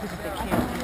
Because if they can't